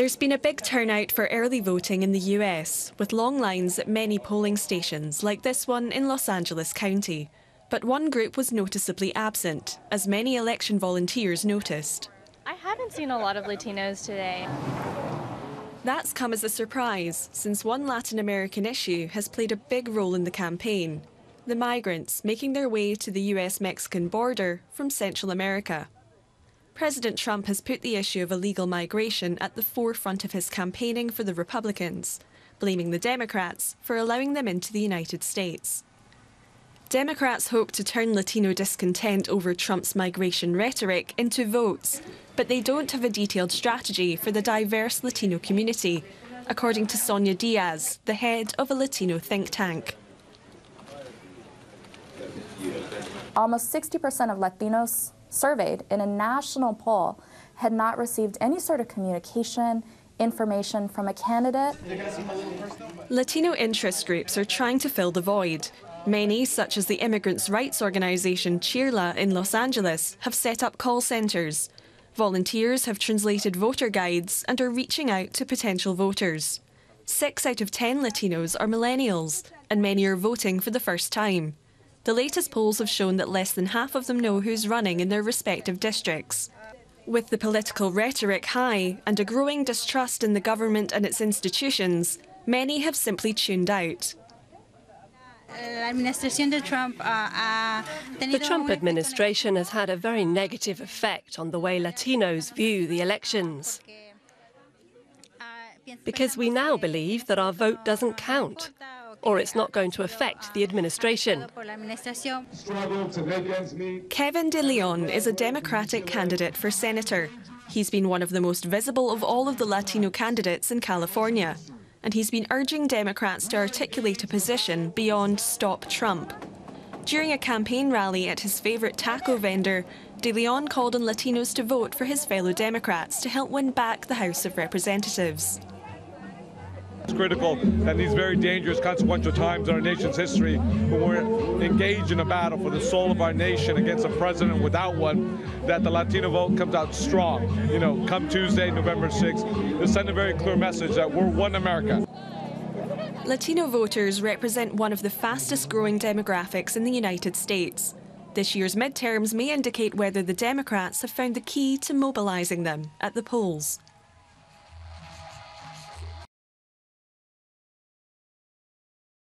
There's been a big turnout for early voting in the US, with long lines at many polling stations, like this one in Los Angeles County. But one group was noticeably absent, as many election volunteers noticed. I haven't seen a lot of Latinos today. That's come as a surprise, since one Latin American issue has played a big role in the campaign the migrants making their way to the US Mexican border from Central America. President Trump has put the issue of illegal migration at the forefront of his campaigning for the Republicans, blaming the Democrats for allowing them into the United States. Democrats hope to turn Latino discontent over Trump's migration rhetoric into votes, but they don't have a detailed strategy for the diverse Latino community, according to Sonia Diaz, the head of a Latino think tank. Almost 60% of Latinos surveyed in a national poll had not received any sort of communication, information from a candidate. Latino interest groups are trying to fill the void. Many, such as the immigrants' rights organization CHIRLA in Los Angeles, have set up call centres. Volunteers have translated voter guides and are reaching out to potential voters. Six out of ten Latinos are millennials, and many are voting for the first time. The latest polls have shown that less than half of them know who's running in their respective districts. With the political rhetoric high and a growing distrust in the government and its institutions, many have simply tuned out. The Trump administration has had a very negative effect on the way Latinos view the elections. Because we now believe that our vote doesn't count or it's not going to affect the administration. Kevin De Leon is a Democratic candidate for senator. He's been one of the most visible of all of the Latino candidates in California. And he's been urging Democrats to articulate a position beyond Stop Trump. During a campaign rally at his favourite taco vendor, De Leon called on Latinos to vote for his fellow Democrats to help win back the House of Representatives. It's critical that in these very dangerous, consequential times in our nation's history, when we're engaged in a battle for the soul of our nation against a president without one, that the Latino vote comes out strong. You know, come Tuesday, November 6th, to send a very clear message that we're one America. Latino voters represent one of the fastest growing demographics in the United States. This year's midterms may indicate whether the Democrats have found the key to mobilising them at the polls.